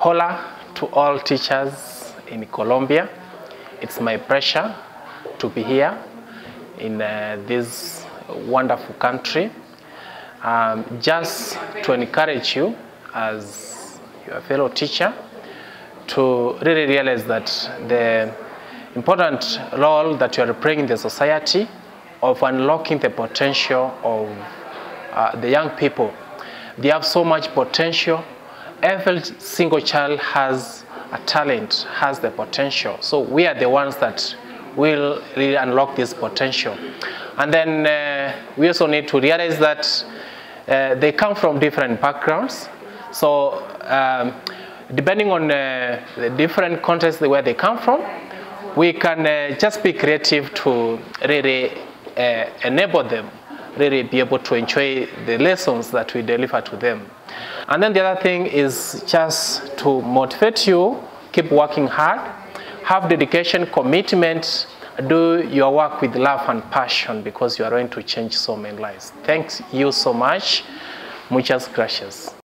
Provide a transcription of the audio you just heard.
Hola to all teachers in Colombia. It's my pleasure to be here in uh, this wonderful country. Um, just to encourage you as your fellow teacher to really realize that the important role that you are playing in the society of unlocking the potential of uh, the young people. They have so much potential. Every single child has a talent, has the potential. So we are the ones that will really unlock this potential. And then uh, we also need to realize that uh, they come from different backgrounds. So um, depending on uh, the different contexts where they come from, we can uh, just be creative to really uh, enable them really be able to enjoy the lessons that we deliver to them. And then the other thing is just to motivate you, keep working hard, have dedication, commitment, do your work with love and passion because you are going to change so many lives. Thanks you so much. Muchas gracias.